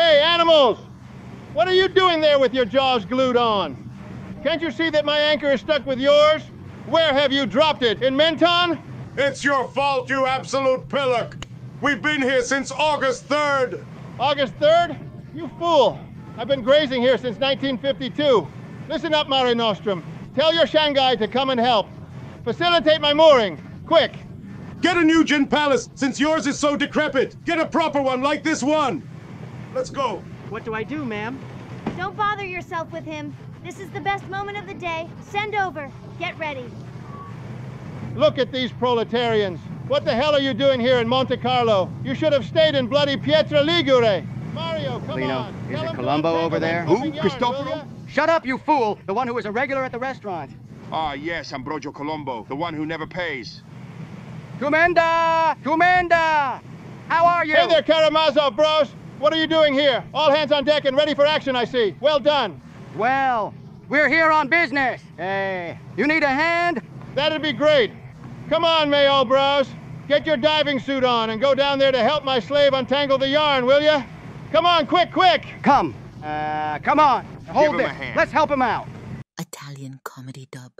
animals! What are you doing there with your jaws glued on? Can't you see that my anchor is stuck with yours? Where have you dropped it? In Menton? It's your fault, you absolute pillock! We've been here since August 3rd! August 3rd? You fool! I've been grazing here since 1952. Listen up, Mare Nostrum. Tell your Shanghai to come and help. Facilitate my mooring. Quick! Get a new gin palace, since yours is so decrepit! Get a proper one like this one! Let's go! What do I do, ma'am? Don't bother yourself with him. This is the best moment of the day. Send over. Get ready. Look at these proletarians. What the hell are you doing here in Monte Carlo? You should have stayed in bloody Pietra Ligure. Mario, come Lino, on. is Tell it him to Colombo untangle over there? flipping Who? yarn, Cristoforo? Shut up, you fool! The one who is was a regular at the restaurant. Ah, yes, Ambrogio Colombo, the one who never pays. Cumenda! Cumenda! How are you? Hey there, Karamazov bros. What are you doing here? All hands on deck and ready for action, I see. Well done. Well, we're here on business. Hey, you need a hand? That'd be great. Come on, Mayo bros. Get your diving suit on and go down there to help my slave untangle the yarn, will you? Come on, quick, quick! Come. Uh, come on. Hold him a hand. Let's help him out. Italian comedy dub.